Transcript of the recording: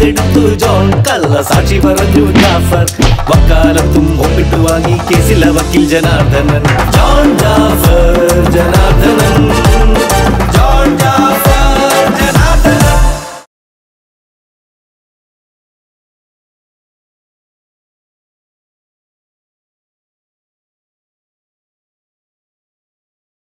കേസെടുത്തു ജോൺ കള്ള സാക്ഷി പറഞ്ഞു ജാഫർ. വക്കാലത്തും ഒപ്പിട്ടു വാങ്ങി കേസിലെ വക്കീൽ ജനാർദ്ദനൻ. ജോൺ ജാഫർ.